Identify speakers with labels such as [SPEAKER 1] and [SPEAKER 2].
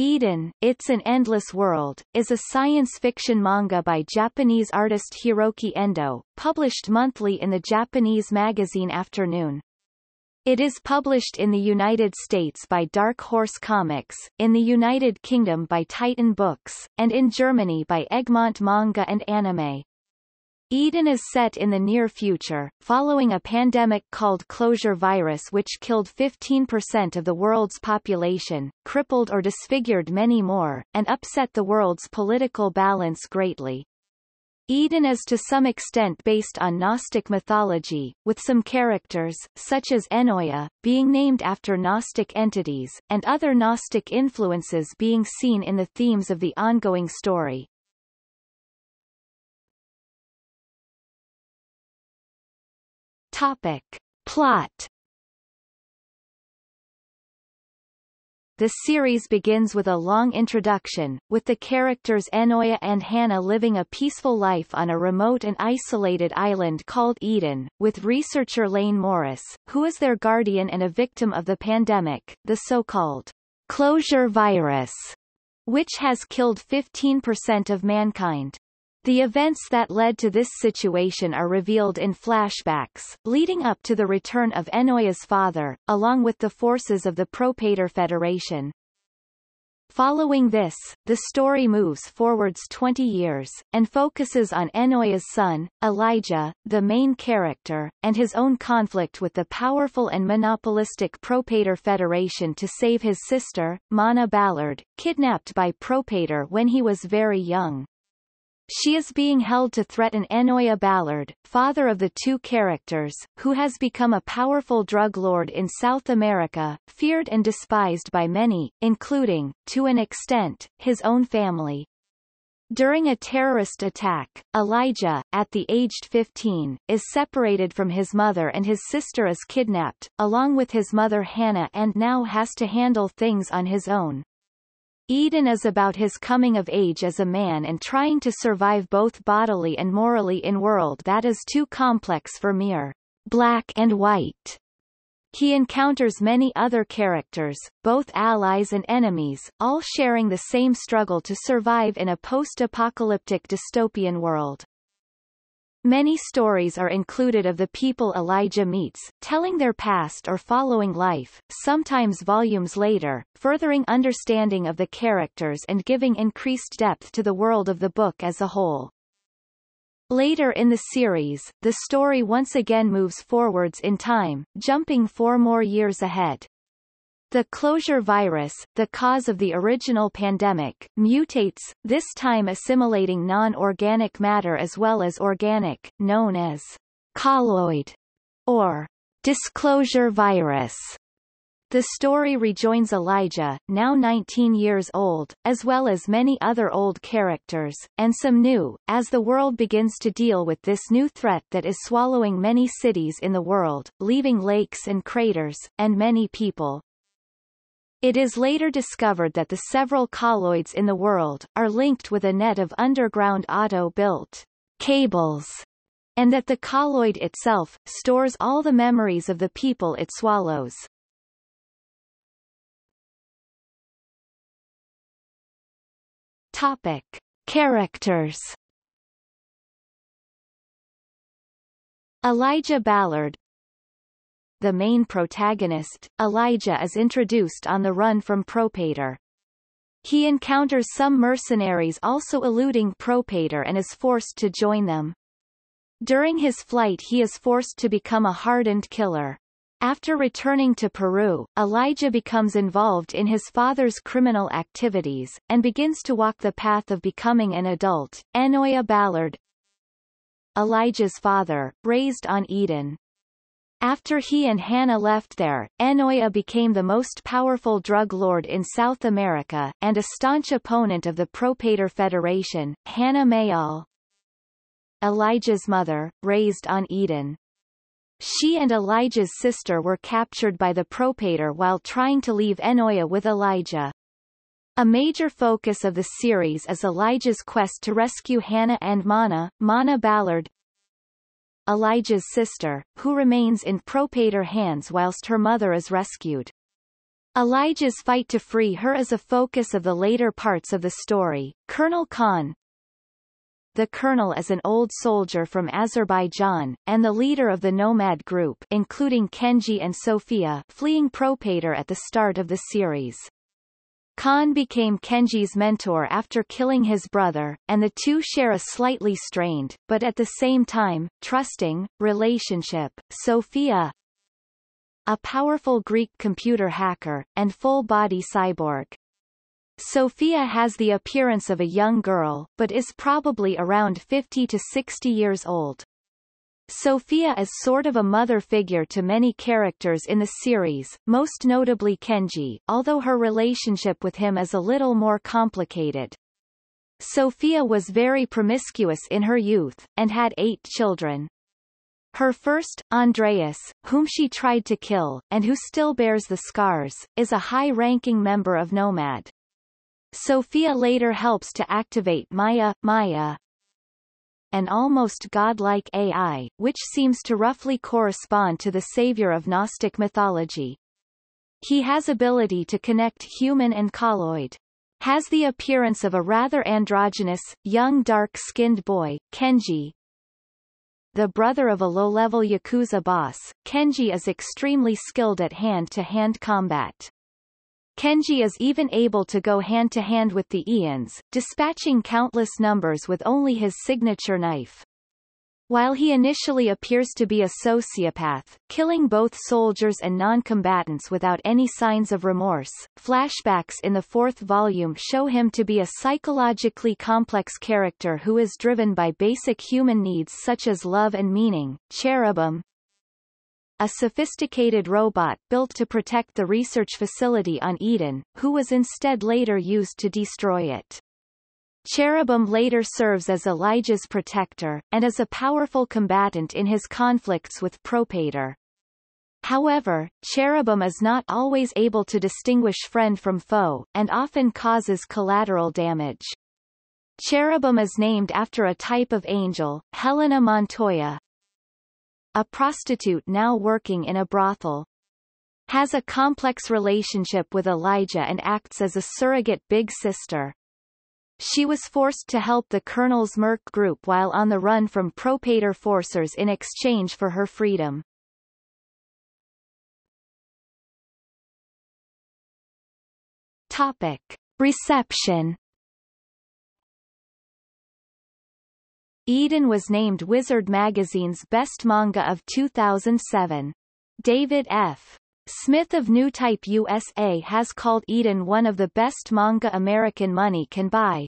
[SPEAKER 1] Eden, It's an Endless World, is a science fiction manga by Japanese artist Hiroki Endo, published monthly in the Japanese magazine Afternoon. It is published in the United States by Dark Horse Comics, in the United Kingdom by Titan Books, and in Germany by Egmont Manga and Anime. Eden is set in the near future, following a pandemic called closure virus which killed 15% of the world's population, crippled or disfigured many more, and upset the world's political balance greatly. Eden is to some extent based on Gnostic mythology, with some characters, such as Ennoia, being named after Gnostic entities, and other Gnostic influences being seen in the themes of the ongoing story. Topic. Plot The series begins with a long introduction, with the characters Ennoia and Hannah living a peaceful life on a remote and isolated island called Eden, with researcher Lane Morris, who is their guardian and a victim of the pandemic, the so-called closure virus, which has killed 15% of mankind. The events that led to this situation are revealed in flashbacks, leading up to the return of Ennoia's father, along with the forces of the Propator Federation. Following this, the story moves forwards 20 years, and focuses on Ennoia's son, Elijah, the main character, and his own conflict with the powerful and monopolistic Propator Federation to save his sister, Mana Ballard, kidnapped by Propator when he was very young. She is being held to threaten Ennoia Ballard, father of the two characters, who has become a powerful drug lord in South America, feared and despised by many, including, to an extent, his own family. During a terrorist attack, Elijah, at the aged 15, is separated from his mother and his sister is kidnapped, along with his mother Hannah and now has to handle things on his own. Eden is about his coming of age as a man and trying to survive both bodily and morally in a world that is too complex for mere black and white. He encounters many other characters, both allies and enemies, all sharing the same struggle to survive in a post-apocalyptic dystopian world. Many stories are included of the people Elijah meets, telling their past or following life, sometimes volumes later, furthering understanding of the characters and giving increased depth to the world of the book as a whole. Later in the series, the story once again moves forwards in time, jumping four more years ahead. The closure virus, the cause of the original pandemic, mutates, this time assimilating non-organic matter as well as organic, known as colloid or disclosure virus. The story rejoins Elijah, now 19 years old, as well as many other old characters, and some new, as the world begins to deal with this new threat that is swallowing many cities in the world, leaving lakes and craters, and many people. It is later discovered that the several colloids in the world, are linked with a net of underground auto-built cables, and that the colloid itself, stores all the memories of the people it swallows. Topic. Characters Elijah Ballard, the main protagonist, Elijah is introduced on the run from Propator. He encounters some mercenaries also eluding Propator and is forced to join them. During his flight he is forced to become a hardened killer. After returning to Peru, Elijah becomes involved in his father's criminal activities, and begins to walk the path of becoming an adult. Ennoia Ballard Elijah's father, raised on Eden, after he and Hannah left there, Ennoia became the most powerful drug lord in South America, and a staunch opponent of the Propator Federation, Hannah Mayall. Elijah's mother, raised on Eden. She and Elijah's sister were captured by the Propator while trying to leave Ennoia with Elijah. A major focus of the series is Elijah's quest to rescue Hannah and Mana, Mana Ballard, Elijah's sister, who remains in Propator hands whilst her mother is rescued. Elijah's fight to free her is a focus of the later parts of the story. Colonel Khan, the colonel is an old soldier from Azerbaijan, and the leader of the nomad group including Kenji and Sophia fleeing Propator at the start of the series. Khan became Kenji's mentor after killing his brother, and the two share a slightly strained, but at the same time, trusting, relationship. Sophia, a powerful Greek computer hacker, and full-body cyborg, Sophia has the appearance of a young girl, but is probably around 50 to 60 years old. Sophia is sort of a mother figure to many characters in the series, most notably Kenji, although her relationship with him is a little more complicated. Sophia was very promiscuous in her youth, and had eight children. Her first, Andreas, whom she tried to kill, and who still bears the scars, is a high-ranking member of Nomad. Sophia later helps to activate Maya, Maya, an almost godlike AI, which seems to roughly correspond to the savior of Gnostic mythology. He has ability to connect human and colloid. Has the appearance of a rather androgynous, young dark-skinned boy, Kenji. The brother of a low-level Yakuza boss, Kenji is extremely skilled at hand-to-hand -hand combat. Kenji is even able to go hand-to-hand -hand with the Aeons, dispatching countless numbers with only his signature knife. While he initially appears to be a sociopath, killing both soldiers and non-combatants without any signs of remorse, flashbacks in the fourth volume show him to be a psychologically complex character who is driven by basic human needs such as love and meaning. Cherubim, a sophisticated robot built to protect the research facility on Eden, who was instead later used to destroy it. Cherubim later serves as Elijah's protector, and is a powerful combatant in his conflicts with Propator. However, Cherubim is not always able to distinguish friend from foe, and often causes collateral damage. Cherubim is named after a type of angel, Helena Montoya, a prostitute now working in a brothel. Has a complex relationship with Elijah and acts as a surrogate big sister. She was forced to help the Colonel's Merc group while on the run from Propator forcers in exchange for her freedom. Topic. Reception Eden was named Wizard Magazine's Best Manga of 2007. David F. Smith of Newtype USA has called Eden one of the best manga American money can buy.